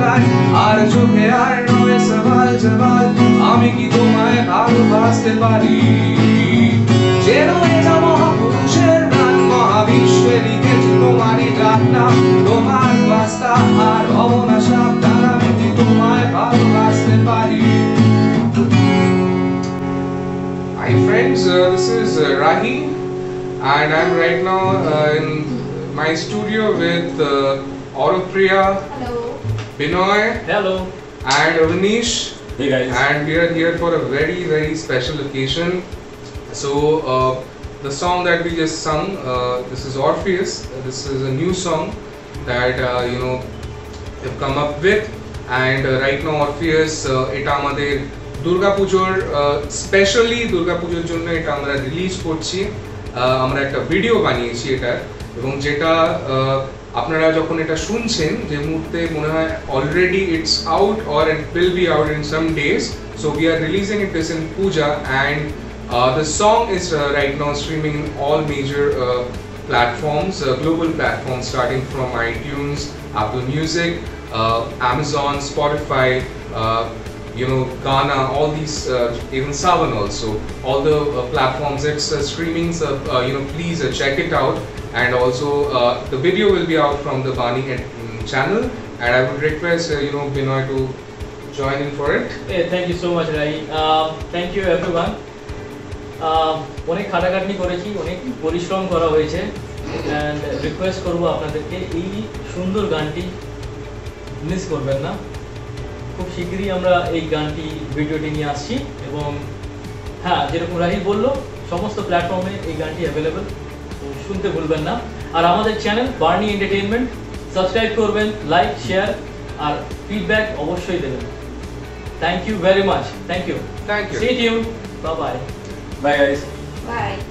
তাই আর চোখে আর নয় সওয়াল জবাল আমি কি তোমায় ভালোবাসতে পারি যেন এটা মহাপুরুষের গান মহাবিশ্বে লিখেছে তোমারই ডাকনা তোমার বাস্তা আর হব না সাবধান আমি কি তোমায় ভালোবাসতে পারি Hi friends, uh, this is uh, Rahi and I'm right now uh, in my studio with uh, Auropriya, Hello. Binoy Hello. and Avanish Hey guys. and we are here for a very very special occasion. So uh, the song that we just sung, uh, this is Orpheus. This is a new song that uh, you know they've come up with, and uh, right now Orpheus uh, এটা আমাদের দুর্গাপুজোর specially দুর্গাপুজোর জন্য এটা আমরা release করছি আহ, আমরা একটা ভিডিও বানিয়েছি এটা এবং যেটা আহ, আপনারা যখন এটা শুনছেন যে মুহূর্তে মনে হয় already it's out or it will be out in some days so we are releasing it this in Puja and the song is right now streaming in all major platforms, uh, global platforms starting from iTunes, Apple Music, uh, Amazon, Spotify, uh, you know, Gaana, all these, even Saavn also, all the platforms, it's streaming, you know, please check it out. And also, uh, the video will be out from the Bani mm, channel. And I would request, uh, you know, Binoy to join in for it. Hey, thank you so much, Rai. Uh, thank you everyone. Uh, অনেক খাটাখাটনি করেছি অনেক পরিশ্রম করা হয়েছে and request করব আপনাদেরকে এই সুন্দর গানটি মিস করবেন না খুব শীঘ্রই আমরা এই গানটি ভিডিওটি নিয়ে আসছি এবং হ্যাঁ যেরকম রাহিল বলল সমস্ত প্ল্যাটফর্মে এই গানটি অ্যাভেলেবেল শুনতে ভুলবেন না আর আমাদের চ্যানেল বার্নি এন্টারটেইনমেন্ট সাবস্ক্রাইব করবেন লাইক শেয়ার আর ফিডব্যাক অবশ্যই দেবেন thank you very much thank you Thank you. See you. Bye bye. Bye guys. Bye.